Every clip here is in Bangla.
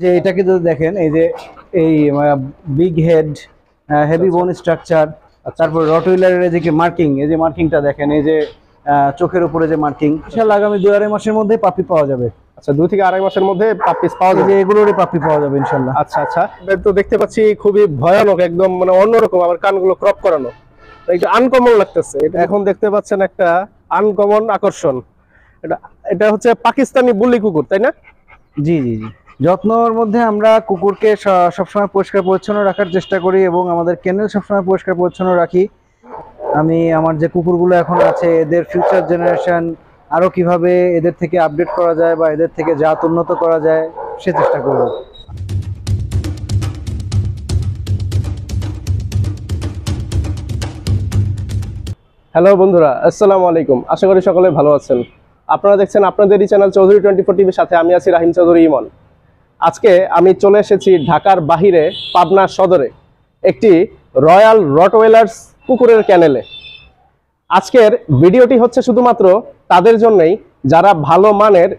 যে এটাকে যদি দেখেন এই যে এই big head heavy bone structure তারপর রটউইলারের এই যে মার্কিং এই যে মার্কিংটা দেখেন এই যে চোখের উপরে যে মার্কিং ইনশাআল্লাহ আগামী দুই আড়াই মাসের মধ্যে পাপি পাওয়া যাবে। আচ্ছা দুই থেকে আড়াই মাসের মধ্যে পাপিস পাওয়া যাবে? এগুলোরই পাপি পাওয়া যাবে ইনশাআল্লাহ আচ্ছা আচ্ছা। তো দেখতে পাচ্ছি খুবই ভয়ানক একদম মানে অন্যরকম আবার কানগুলো ক্রপ করানো। একটু আনকমন লাগতেছে এটা এখন দেখতে পাচ্ছেন একটা আনকমন আকর্ষণ। এটা এটা হচ্ছে পাকিস্তানি বুলি কুকুর তাই না? জি জি জি। যত্নর মধ্যে আমরা কুকুরকে সবসময় পরিষ্কার পরিচ্ছন্ন রাখার চেষ্টা করি এবং আমাদের কেনেল সবসময় পরিষ্কার পরিচ্ছন্ন রাখি। আমি আমার যে কুকুরগুলো এখন আছে, এদের ফিউচার জেনারেশন আরও কীভাবে এদের থেকে আপডেট করা যায় বা এদের থেকে জাত উন্নত করা যায়, সে চেষ্টা করব। হ্যালো বন্ধুরা, আসসালামু আলাইকুম। আশা করি সকলে ভালো আছেন। আপনারা দেখছেন আপনাদেরই চ্যানেল চৌধুরী টোয়েন্টি ফোর টিভির সাথে আমি আছি রাহিম চৌধুরী ইমন। আজকে আমি চলে এসেছি ঢাকার বাহিরে, পাবনা সদরে, একটি রয়্যাল রটওয়েলার্স কুকুরের ক্যানেলে আজকের ভিডিওটি হচ্ছে শুধুমাত্র তাদের জন্যই, যারা ভালো মানের,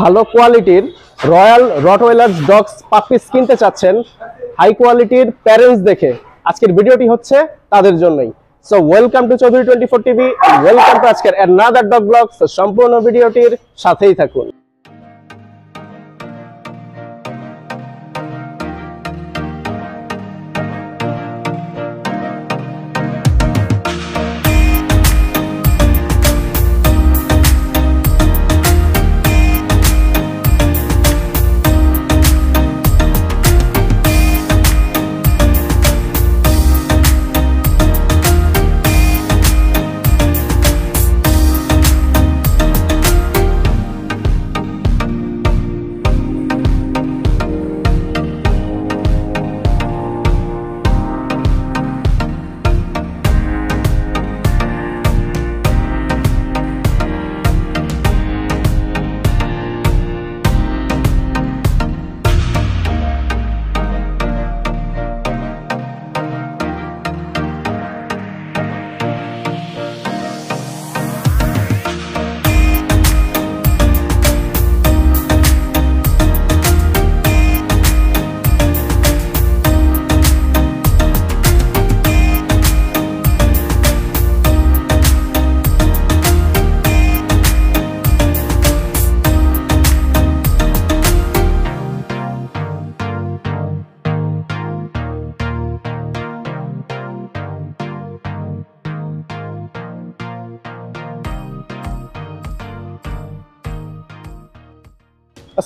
ভালো কোয়ালিটির রয়্যাল রটওয়েলার্স ডগস পাপিস কিনতে চাচ্ছেন হাই কোয়ালিটির প্যারেন্টস দেখে, আজকের ভিডিওটি হচ্ছে তাদের জন্যই। So welcome to Chowdhury twenty four TV welcome to আজকের অ্যানাদার ডগ ব্লগস সম্পূর্ণ ভিডিওটির সাথেই থাকুন।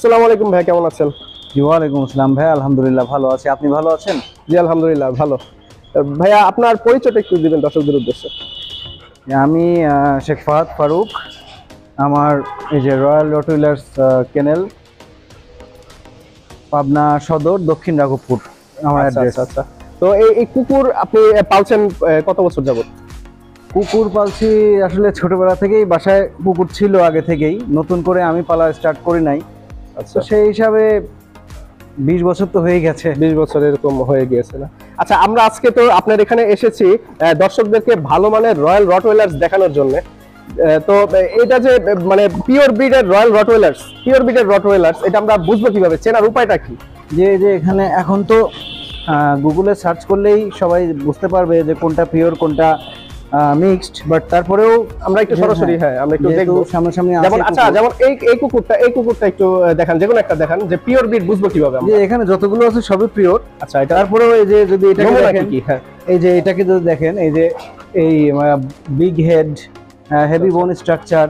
আসসালামু আলাইকুম ভাই কেমন আছেন? জি ওয়ালাইকুম আসসালাম ভাই আলহামদুলিল্লাহ ভালো আছি। আপনি ভালো আছেন? জি আলহামদুলিল্লাহ ভালো। ভাইয়া আপনার পরিচয়টা একটু দিবেন দর্শকদের উদ্দেশ্যে। আমি শেখ ফাহাদ ফারুক। আমার এই যে রয়্যাল রটুইলার্স কেনেল পাবনা সদর দক্ষিণ রাঘবপুর আমার আচ্ছা অ্যাড্রেস আচ্ছা আচ্ছা। তো এই এই কুকুর আপনি পালছেন কত বছর যাবত কুকুর পালছি আসলে ছোটবেলা থেকেই বাসায় কুকুর ছিল আগে থেকেই। নতুন করে আমি পালা স্টার্ট করি নাই। আচ্ছা। সেই হিসাবে বিশ বছর তো হয়ে গেছে। বিশ বছর এরকম হয়ে গিয়েছে না? আচ্ছা আমরা আজকে তো আপনার এখানে এসেছি দর্শকদেরকে ভালো মানের রয়্যাল রটওয়েলার্স দেখানোর জন্য। তো এটা যে মানে পিওর ব্রিডের রয়্যাল রটওয়েলার্স পিওর ব্রিডের রটওয়েলার্স এটা আমরা বুঝব কীভাবে? চেনার উপায়টা কি? যে যে এখানে এখন তো গুগলে সার্চ করলেই সবাই বুঝতে পারবে যে কোনটা পিওর কোনটা মিক্সড বাট তারপরেও আমরা একটু সরাসরি হ্যাঁ। আমরা একটু দেখব সামনাসামনি যেমন আচ্ছা যেমন এই এই কুকুরটা এই কুকুরটা একটু দেখান যে কোনো একটা দেখান যে পিওর ব্রিড বুঝব কীভাবে আমরা। এখানে যতগুলো আছে সবই পিওর আচ্ছা এটা তারপরেও এই যে যদি এটাকে দেখেন কি হ্যাঁ। এই যে এটাকে যদি দেখেন এই যে এই big head heavy bone structure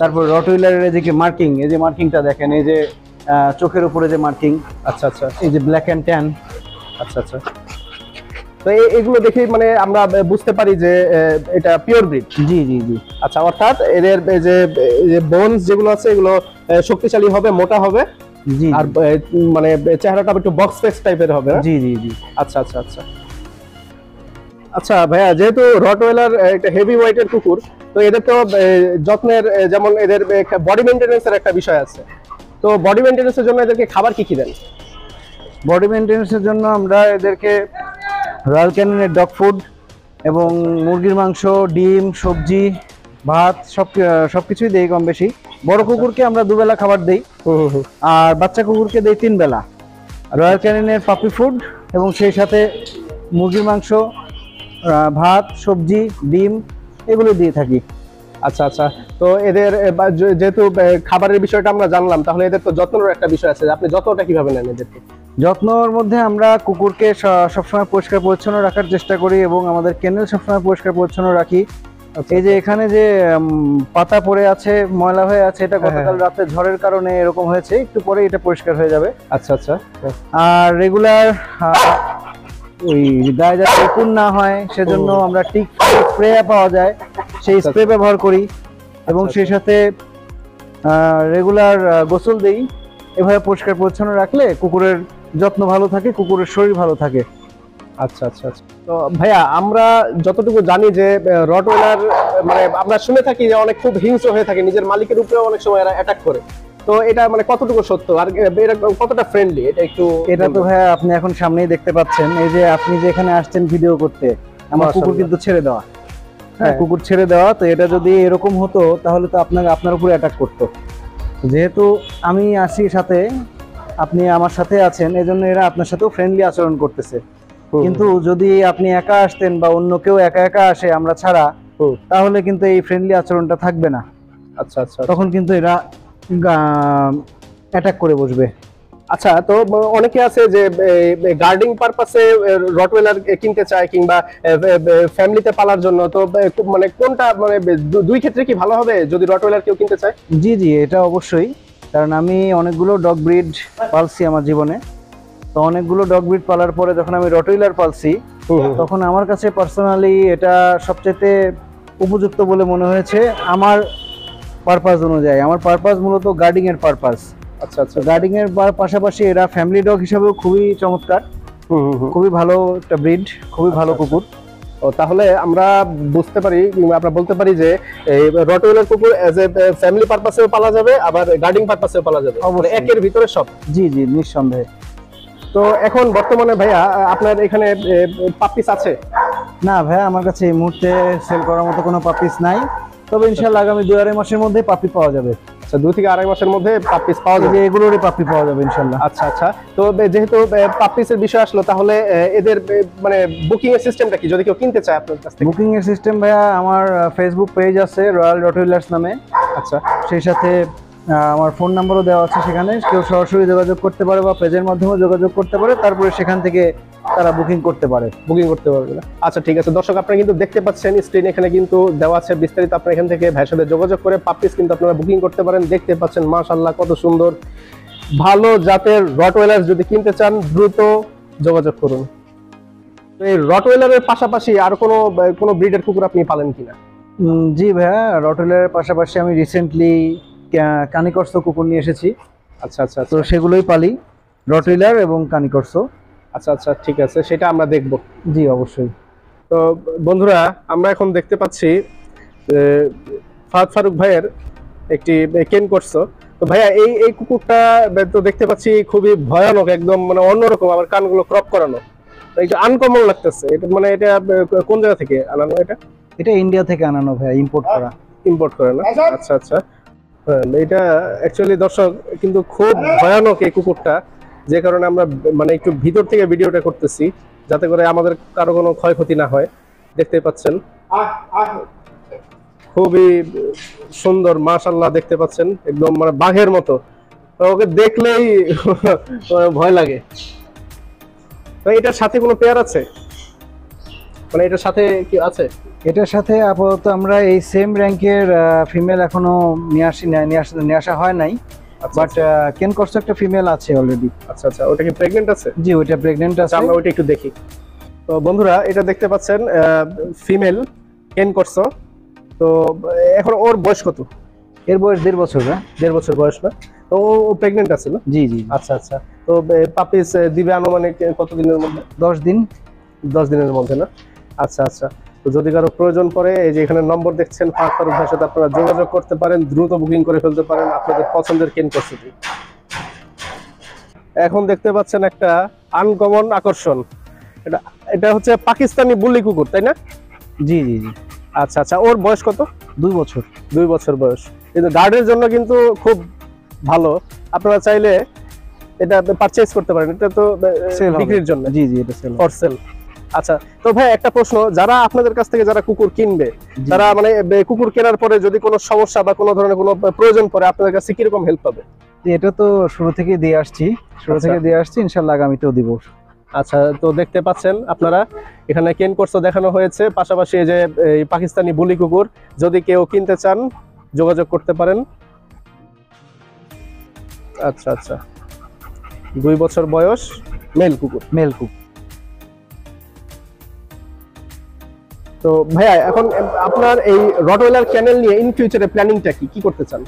তারপর রটউইলারের এই যে মার্কিং এই যে মার্কিংটা দেখেন এই যে চোখের উপরে যে মার্কিং আচ্ছা আচ্ছা। এই যে ব্ল্যাক অ্যান্ড ট্যান আচ্ছা আচ্ছা। তো এগুলো দেখেই মানে আমরা বুঝতে পারি যে এটা পিওর ব্রিড জি জি জি। আচ্ছা অর্থাৎ এদের যে বোনস যেগুলো আছে এগুলো শক্তিশালী হবে মোটা হবে। জি আর মানে চেহারাটা একটু বক্স ফেস টাইপের হবে জি জি জি। আচ্ছা আচ্ছা আচ্ছা। আচ্ছা ভাইয়া যেহেতু রটওয়েলার একটা হেভি ওয়েটের কুকুর তো এদের তো যত্নের যেমন এদের বডি মেনটেন্যান্সের একটা বিষয় আছে। তো বডি মেনটেন্যান্সের জন্য এদেরকে খাবার কি কি দেন? বডি মেনটেন্সের জন্য আমরা এদেরকে রয়্যাল ক্যানিনের ডগ ফুড এবং মুরগির মাংস, ডিম, সবজি, ভাত, সব সব কিছুই দেই কম বেশি বড় কুকুরকে আমরা দুবেলা খাবার দেই। আর বাচ্চা কুকুরকে দেই তিন বেলা রয়্যাল ক্যানিনের পাপি ফুড এবং সেই সাথে মুরগির মাংস ভাত, সবজি, ডিম এগুলো দিয়ে থাকি। আচ্ছা আচ্ছা তো এদের যেহেতু খাবারের বিষয়টা আমরা জানলাম, তাহলে এদের তো যত্নের একটা বিষয় আছে, আপনি যত্নটা কীভাবে নেন এদেরকে? যত্নর মধ্যে আমরা কুকুরকে সবসময় পরিষ্কার পরিচ্ছন্ন রাখার চেষ্টা করি এবং আমাদের কেনেল সবসময় পরিষ্কার পরিচ্ছন্ন রাখি। আচ্ছা, এই যে এখানে যে পাতা পড়ে আছে ময়লা হয়ে আছে এটা হ্যাঁ, গতকাল রাতে ঝড়ের কারণে এরকম হয়েছে একটু পরে এটা পরিষ্কার হয়ে যাবে। আচ্ছা আচ্ছা আর রেগুলার ওই গায়ে যাতে উকুন না হয় সেজন্য আমরা টিক স্প্রে পাওয়া যায় সেই আচ্ছা, স্প্রে ব্যবহার করি এবং আচ্ছা, সেই সাথে রেগুলার গোসল দেই। এভাবে পরিষ্কার পরিচ্ছন্ন রাখলে কুকুরের যত্ন ভালো থাকে কুকুরের শরীর ভালো থাকে। আচ্ছা আচ্ছা আচ্ছা। তো ভাইয়া আমরা যতটুকু জানি যে রটওয়েলার মানে আমরা শুনে থাকি যে অনেক খুব হিংস্র হয়ে থাকে নিজের মালিকের উপরেও অনেক সময় এরা অ্যাটাক করে। তো এটা মানে কতটুকু সত্য? আর এরা কতটা ফ্রেন্ডলি এটা একটু এটা তো ভাইয়া আপনি এখন সামনেই দেখতে পাচ্ছেন। এই যে আপনি যে এখানে আসছেন ভিডিও করতে আমার কুকুর কিন্তু ছেড়ে দেওয়া। হ্যাঁ হ্যাঁ। কুকুর ছেড়ে দেওয়া তো এটা যদি এরকম হতো তাহলে তো আপনাকে আপনার উপরে অ্যাটাক করতো। যেহেতু আমি আসি সাথে আপনি আমার সাথে আছেন এজন্য এরা আপনার সাথেও ফ্রেন্ডলি আচরণ করতেছে। কিন্তু যদি আপনি একা আসতেন বা অন্য কেউ একা একা আসে আমরা ছাড়া তাহলে কিন্তু এই ফ্রেন্ডলি আচরণটা থাকবে না। আচ্ছা আচ্ছা তখন কিন্তু এরা অ্যাটাক করে বসবে। আচ্ছা তো অনেকে আছে যে গার্ডিং পারপাসে রটওয়েলার কিনতে চায় কিংবা ফ্যামিলিতে পালার জন্য তো মানে কোনটা মানে দুই ক্ষেত্রে কি ভালো হবে যদি রটওয়েলার কেউ কিনতে চায়? জি জি এটা অবশ্যই। কারণ আমি অনেকগুলো ডগ ব্রিড পালছি আমার জীবনে। তো অনেকগুলো ডগ ব্রিড পালার পরে যখন আমি রটইলার পালছি তখন আমার কাছে পার্সোনালি এটা সবচেয়ে উপযুক্ত বলে মনে হয়েছে আমার পারপাস অনুযায়ী। আমার পারপাস মূলত গার্ডিং এর পারপাস আচ্ছা আচ্ছা। গার্ডিং এর পাশাপাশি এরা ফ্যামিলি ডগ হিসাবেও খুবই চমৎকার। খুবই ভালো একটা ব্রিড খুবই ভালো আচ্ছা, কুকুর। ও তাহলে আমরা বুঝতে পারি আমরা বলতে পারি যে এই রটওয়েলার কুকুর এজ এ ফ্যামিলি পারপাসেও পালা যাবে আবার গার্ডিং পারপাসেও পালা যাবে। একের ভিতরে সব। জি জি নিঃসন্দেহে। তো এখন বর্তমানে ভাইয়া আপনার এখানে পাপিস আছে? না ভাইয়া আমার কাছে এই মুহূর্তে সেল করার মতো কোনো পাপিস নাই। তবে ইনশাল্লাহ আগামী দুই আড়াই মাসের মধ্যে পাপি পাওয়া যাবে। আচ্ছা দুই থেকে আড়াই মাসের মধ্যে পাপিস পাওয়া যাবে? এগুলোরই পাপি পাওয়া যাবে ইনশাল্লাহ আচ্ছা আচ্ছা। তো যেহেতু পাপিসের বিষয় আসলো তাহলে এদের মানে বুকিং এর সিস্টেমটা কি? যদি কেউ কিনতে চায় আপনার কাছ থেকে। বুকিং এর সিস্টেম ভাইয়া আমার ফেসবুক পেজ আছে রয়্যাল রটুইলার্স নামে। আচ্ছা। সেই সাথে আমার ফোন নাম্বারও দেওয়া আছে সেখানে। কেউ সরাসরি যোগাযোগ করতে পারে বা পেজের মাধ্যমে যোগাযোগ করতে পারে। তারপরে সেখান থেকে তারা বুকিং করতে পারে। বুকিং করতে পারবে না। আচ্ছা ঠিক আছে। দর্শক আপনারা কিন্তু দেখতে পাচ্ছেন স্ক্রিন এখানে কিন্তু দেওয়া আছে। বিস্তারিত আপনারা এখান থেকে ভাইয়ের সাথে যোগাযোগ করে পাপিস কিন্তু আপনারা বুকিং করতে পারেন। দেখতে পাচ্ছেন মাশাআল্লাহ কত সুন্দর। ভালো জাতের রটওয়েলার যদি কিনতে চান দ্রুত যোগাযোগ করুন। তো এই রটওয়েলারের পাশাপাশি আর কোনো কোনো ব্রিডের কুকুর আপনি পালেন কিনা? জি ভাইয়া রটুইলারের পাশাপাশি আমি রিসেন্টলি কানিকর্স কুকুর নিয়ে এসেছি। আচ্ছা আচ্ছা তো আচ্ছা। সেগুলোই পালি রটুইলার এবং কানিকর্স আচ্ছা আচ্ছা ঠিক আছে সেটা আমরা দেখব। জি অবশ্যই। তো বন্ধুরা আমরা এখন দেখতে পাচ্ছি ফাহাদ ফারুক ভাইয়ের একটি কেন করছ। তো ভাইয়া এই এই কুকুরটা তো দেখতে পাচ্ছি খুবই ভয়ানক একদম মানে অন্যরকম আমার কানগুলো ক্রপ করানো। তো একটু আনকমন লাগতেছে এটা মানে এটা কোন জায়গা থেকে আনানো এটা? এটা ইন্ডিয়া থেকে আনানো ভাইয়া ইম্পোর্ট করা। ইম্পোর্ট করে না? আচ্ছা আচ্ছা। হ্যাঁ, এটা অ্যাকচুয়ালি দর্শক, কিন্তু খুব ভয়ানক এই কুকুরটা, যে কারণে আমরা মানে একটু ভিতর থেকে ভিডিওটা করতেছি, যাতে করে আমাদের কারও কোনো ক্ষয়ক্ষতি না হয়। দেখতে পাচ্ছেন। খুবই সুন্দর মাশাল্লাহ দেখতে পাচ্ছেন, একদম মানে বাঘের মতো। ওকে দেখলেই ভয় লাগে। এটার সাথে কোনো পেয়ার আছে? মানে এটার সাথে কি আছে? এটার সাথে আপাতত আমরা এই সেম র্যাঙ্কের ফিমেল এখনও নিয়ে আসি না- নিয়ে আসা নিয়ে আসা হয় নাই। বাট কেন করছে একটা ফিমেল আছে অলরেডি আচ্ছা আচ্ছা ওটা কি প্রেগনেন্ট আছে? জি ওটা প্রেগনেন্ট আচ্ছা আছে। আমরা ওটা একটু দেখি। তো বন্ধুরা এটা দেখতে পাচ্ছেন ফিমেল কেন করছ তো এখন ওর বয়স কত? এর বয়স দেড় বছর হ্যাঁ? দেড় বছর বয়স না? তো ও প্রেগনেন্ট আছে না? জি জি আচ্ছা আচ্ছা। তো পাপিস দিবে আনুমানিক কত দিনের মধ্যে? দশ দিন। দশ দিনের মধ্যে না? আচ্ছা আচ্ছা। তো যদি কারও প্রয়োজন পড়ে এই যে এখানে নম্বর দেখছেন ফারুক ভাইয়ের সাথে আপনারা যোগাযোগ করতে পারেন দ্রুত বুকিং করে ফেলতে পারেন আপনাদের পছন্দের কেন করছে এখন দেখতে পাচ্ছেন একটা আনকমন আকর্ষণ। এটা এটা হচ্ছে পাকিস্তানি বুলি কুকুর তাই না? জি জি জি। আচ্ছা আচ্ছা ওর বয়স কত? দুই বছর। দুই বছর বয়স। কিন্তু গার্ডের জন্য কিন্তু খুব ভালো। আপনারা চাইলে এটা পারচেজ করতে পারেন। এটা তো বিক্রির জন্য। জি জি এটা সেল ফর সেল আচ্ছা তো ভাই একটা প্রশ্ন যারা আপনাদের কাছ থেকে যারা কুকুর কিনবে। তারা মানে কুকুর কেনার পরে যদি কোনো সমস্যা বা কোনো ধরনের কোনো প্রয়োজন পড়ে আপনাদের কাছে কীরকম হেল্প পাবে? এটা তো শুরু থেকে দিয়ে আসছি। শুরু আচ্ছা। থেকে দিয়ে আসছি ইনশাল্লাহ আগামীতেও দিব। আচ্ছা তো দেখতে পাচ্ছেন আপনারা এখানে কেন কোর্সও দেখানো হয়েছে পাশাপাশি এই যে এই পাকিস্তানি বুলি কুকুর যদি কেউ কিনতে চান যোগাযোগ করতে পারেন। আচ্ছা আচ্ছা। দুই বছর বয়স মেল কুকুর। মেল কুক তো ভাইয়া এখন আপনার এই রটওয়েলার ক্যানেল নিয়ে ইন ফিউচারে প্ল্যানিংটা কি? কি করতে চান?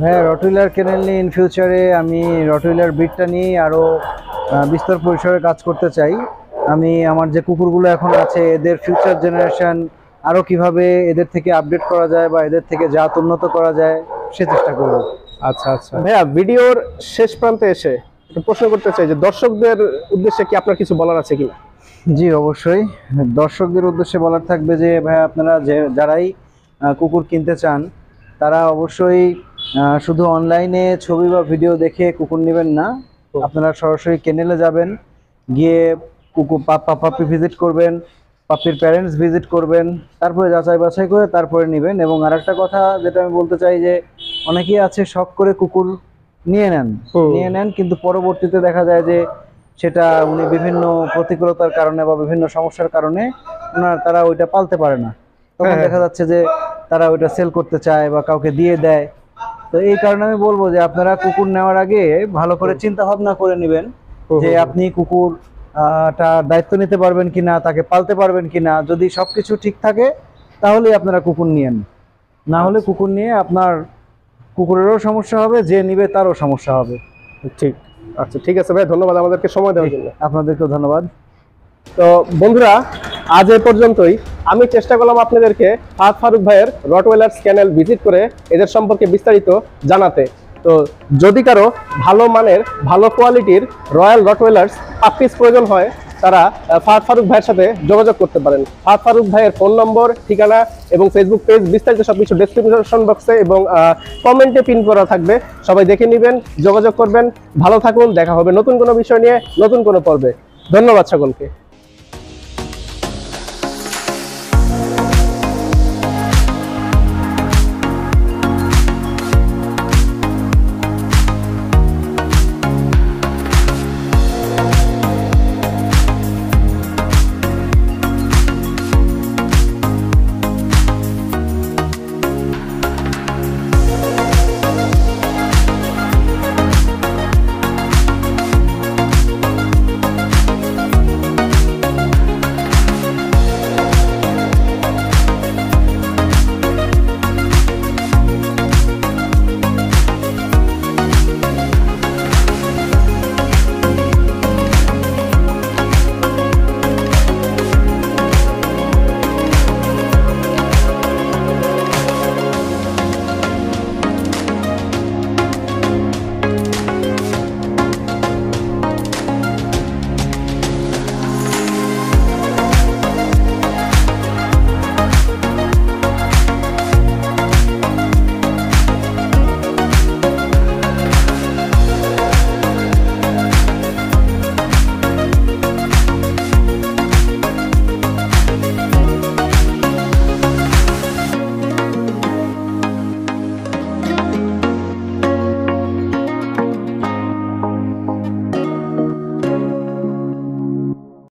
হ্যাঁ রটুইলার ক্যানেল নিয়ে ইন ফিউচারে আমি রটুইলার ব্রিডটা নিয়ে আরও বিস্তর পরিসরে কাজ করতে চাই। আমি আমার যে কুকুরগুলো এখন আছে এদের ফিউচার জেনারেশন আরও কীভাবে এদের থেকে আপডেট করা যায় বা এদের থেকে জাত উন্নত করা যায় সে চেষ্টা করব। আচ্ছা আচ্ছা। ভাইয়া ভিডিওর শেষ প্রান্তে এসে একটা প্রশ্ন করতে চাই যে দর্শকদের উদ্দেশ্যে কি আপনার কিছু বলার আছে কিনা? জি অবশ্যই। দর্শকদের উদ্দেশ্যে বলার থাকবে যে ভাই আপনারা যে যারাই কুকুর কিনতে চান তারা অবশ্যই শুধু অনলাইনে ছবি বা ভিডিও দেখে কুকুর নেবেন না। আপনারা সরাসরি কেনেলে যাবেন গিয়ে কুকুর পাপ্পা ভিজিট করবেন পাপ্পির প্যারেন্টস ভিজিট করবেন তারপরে যাচাই বাছাই করে তারপরে নেবেন। এবং আরেকটা কথা যেটা আমি বলতে চাই যে অনেকেই আছে শখ করে কুকুর নিয়ে নেন। নিয়ে নেন কিন্তু পরবর্তীতে দেখা যায় যে সেটা উনি বিভিন্ন প্রতিকূলতার কারণে বা বিভিন্ন সমস্যার কারণে ওনার তারা ওইটা পালতে পারে না। তখন হ্যাঁ। দেখা যাচ্ছে যে তারা ওইটা সেল করতে চায় বা কাউকে দিয়ে দেয়। তো এই কারণে আমি বলব যে আপনারা কুকুর নেওয়ার আগে ভালো করে চিন্তা ভাবনা করে নেবেন যে আপনি কুকুর তার দায়িত্ব নিতে পারবেন কিনা তাকে পালতে পারবেন কিনা। যদি সবকিছু ঠিক থাকে তাহলেই আপনারা কুকুর নিয়েন না হলে কুকুর নিয়ে আপনার কুকুরেরও সমস্যা হবে যে নিবে তারও সমস্যা হবে। ঠিক। আচ্ছা ঠিক আছে ভাই ধন্যবাদ আমাদেরকে সময় দেওয়ার জন্য। আপনাদেরকেও ধন্যবাদ। তো বন্ধুরা আজ এ পর্যন্তই। আমি চেষ্টা করলাম আপনাদেরকে ফাহাদ ফারুক ভাইয়ের রটওয়েলার্স চ্যানেল ভিজিট করে এদের সম্পর্কে বিস্তারিত জানাতে। তো যদি কারও ভালো মানের ভালো কোয়ালিটির রয়্যাল রটওয়েলার্স পাপ্পিস প্রয়োজন হয় তারা ফাহাদ ফারুক ভাইয়ের সাথে যোগাযোগ করতে পারেন। ফাহাদ ফারুক ভাইয়ের ফোন নম্বর, ঠিকানা এবং ফেসবুক পেজ বিস্তারিত সবকিছু ডেসক্রিপশন বক্সে এবং কমেন্টে পিন করা থাকবে। সবাই দেখে নেবেন, যোগাযোগ করবেন। ভালো থাকুন, দেখা হবে নতুন কোনো বিষয় নিয়ে, নতুন কোনো পর্বে। ধন্যবাদ সকলকে।